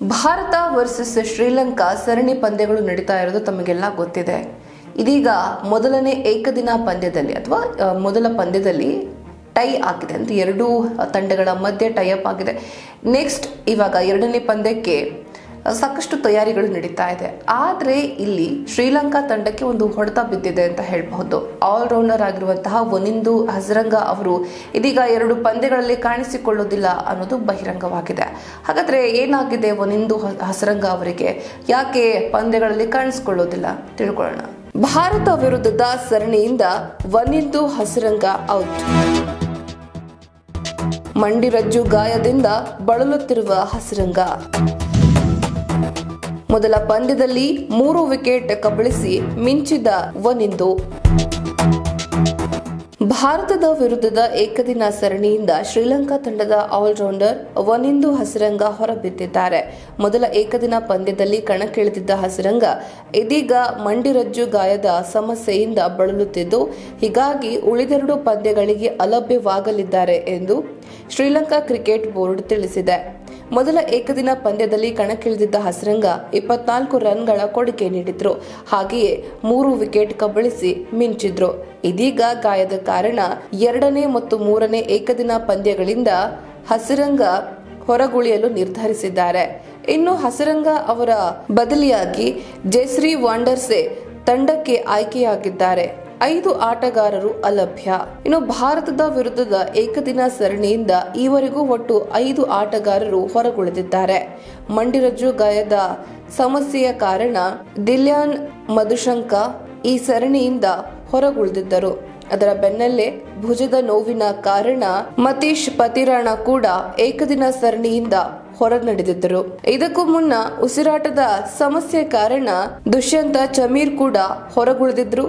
Bharat versus Sri Lanka ಸರಣಿ ಪಂದ್ಯಗಳು ನಡೀತಾ ಇರೋದು ತಮಗೆಲ್ಲ ಗೊತ್ತಿದೆ. ಇದೀಗ ಮೊದಲನೇ ಏಕದಿನ ಪಂದ್ಯದಲ್ಲಿ ಅಥವಾ ಮೊದಲ ಪಂದ್ಯದಲ್ಲಿ ಟೈ ಆಗಿದೆ ಅಂತ, ಎರಡೂ ತಂಡಗಳ ಮಧ್ಯೆ ಟೈ ಅಪ್ ಆಗಿದೆ. ನೆಕ್ಸ್ಟ್ ಇವಾಗ ಎರಡನೇ ಪಂದ್ಯಕ್ಕೆ ಸಾಕಷ್ಟು ತಯಾರಿಗಳು ನಡೀತಾ ಇದೆ. ಆದರೆ ಇಲ್ಲಿ ಶ್ರೀಲಂಕಾ ತಂಡಕ್ಕೆ ಒಂದು ಹೊಡೆತ ಬಿದ್ದಿದೆ ಅಂತ ಹೇಳಬಹುದು. ಆಲ್ರೌಂಡರ್ ಆಗಿರುವಂತಹ ವನಿಂದು ಹಜರಂಗ ಅವರು ಇದೀಗ ಎರಡು ಪಂದ್ಯಗಳಲ್ಲಿ ಕಾಣಿಸಿಕೊಳ್ಳೋದಿಲ್ಲ ಅನ್ನೋದು ಬಹಿರಂಗವಾಗಿದೆ. ಹಾಗಾದ್ರೆ ಏನಾಗಿದೆ ವನಿಂದು ಹ- ಹಸರಂಗ ಅವರಿಗೆ? ಯಾಕೆ ಪಂದ್ಯಗಳಲ್ಲಿ ಕಾಣಿಸಿಕೊಳ್ಳೋದಿಲ್ಲ? ತಿಳ್ಕೊಳ್ಳೋಣ. ಭಾರತ ವಿರುದ್ಧದ ಸರಣಿಯಿಂದ ಒನಿಂದು ಹಸರಂಗ ಔಟ್. ಮಂಡಿರಜ್ಜು ಗಾಯದಿಂದ ಬಳಲುತ್ತಿರುವ ಹಸರಂಗ ಮೊದಲ ಪಂದ್ಯದಲ್ಲಿ ಮೂರು ವಿಕೆಟ್ ಕಬಳಿಸಿ ಮಿಂಚಿದ ವನಿಂದು. ಭಾರತದ ವಿರುದ್ಧದ ಏಕದಿನ ಸರಣಿಯಿಂದ ಶ್ರೀಲಂಕಾ ತಂಡದ ಆಲ್ರೌಂಡರ್ ವನಿಂದು ಹಸಿರಂಗ ಹೊರಬಿದ್ದಿದ್ದಾರೆ. ಮೊದಲ ಏಕದಿನ ಪಂದ್ಯದಲ್ಲಿ ಕಣಕ್ಕಿಳಿದಿದ್ದ ಹಸಿರಂಗ ಇದೀಗ ಮಂಡಿರಜ್ಜು ಗಾಯದ ಸಮಸ್ಯೆಯಿಂದ ಬಳಲುತ್ತಿದ್ದು, ಹೀಗಾಗಿ ಉಳಿದೆರಡು ಪಂದ್ಯಗಳಿಗೆ ಅಲಭ್ಯವಾಗಲಿದ್ದಾರೆ ಎಂದು ಶ್ರೀಲಂಕಾ ಕ್ರಿಕೆಟ್ ಬೋರ್ಡ್ ತಿಳಿಸಿದೆ. ಮೊದಲ ಏಕದಿನ ಪಂದ್ಯದಲ್ಲಿ ಕಣಕ್ಕಿಳಿದಿದ್ದ ಹಸರಂಗ ಇಪ್ಪತ್ನಾಲ್ಕು ರನ್ಗಳ ಕೊಡುಗೆ ನೀಡಿದ್ರು. ಹಾಗೆಯೇ ಮೂರು ವಿಕೆಟ್ ಕಬಳಿಸಿ ಮಿಂಚಿದ್ರು. ಇದೀಗ ಗಾಯದ ಕಾರಣ ಎರಡನೇ ಮತ್ತು ಮೂರನೇ ಏಕದಿನ ಪಂದ್ಯಗಳಿಂದ ಹಸರಂಗ ಹೊರಗುಳಿಯಲು ನಿರ್ಧರಿಸಿದ್ದಾರೆ. ಇನ್ನು ಹಸರಂಗ ಅವರ ಬದಲಿಯಾಗಿ ಜೆಸ್ರಿ ವಾಂಡರ್ಸೆ ತಂಡಕ್ಕೆ ಆಯ್ಕೆಯಾಗಿದ್ದಾರೆ. ಐದು ಆಟಗಾರರು ಅಲಭ್ಯ. ಇನ್ನು ಭಾರತದ ವಿರುದ್ಧದ ಏಕದಿನ ಸರಣಿಯಿಂದ ಈವರೆಗೂ ಒಟ್ಟು ಐದು ಆಟಗಾರರು ಹೊರಗುಳಿದಿದ್ದಾರೆ. ಮಂಡಿರಜ್ಜು ಗಾಯದ ಸಮಸ್ಯೆಯ ಕಾರಣ ದಿಲ್ಯಾನ್ ಮಧುಶಂಕ ಈ ಸರಣಿಯಿಂದ ಹೊರಗುಳಿದಿದ್ದರು. ಅದರ ಬೆನ್ನಲ್ಲೇ ಭುಜದ ನೋವಿನ ಕಾರಣ ಮತೀಶ್ ಪತಿರಾಣ ಕೂಡ ಏಕದಿನ ಸರಣಿಯಿಂದ ಹೊರ ನಡೆದಿದ್ದರು ಇದಕ್ಕೂ ಮುನ್ನ ಉಸಿರಾಟದ ಸಮಸ್ಯೆ ಕಾರಣ ದುಷ್ಯಂತ ಚಮೀರ್ ಕೂಡ ಹೊರಗುಳಿದಿದ್ರು.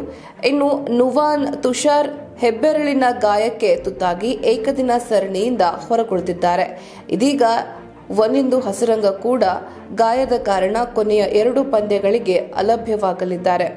ಇನ್ನು ನುವಾನ್, ತುಷಾರ್ ಹೆಬ್ಬೆರಳಿನ ಗಾಯಕ್ಕೆ ತುತ್ತಾಗಿ ಏಕದಿನ ಸರಣಿಯಿಂದ ಹೊರಗುಳಿದಿದ್ದಾರೆ. ಇದೀಗ ಒಂದಿಂದು ಹಸರಂಗ ಕೂಡ ಗಾಯದ ಕಾರಣ ಕೊನೆಯ ಎರಡು ಪಂದ್ಯಗಳಿಗೆ ಅಲಭ್ಯವಾಗಲಿದ್ದಾರೆ.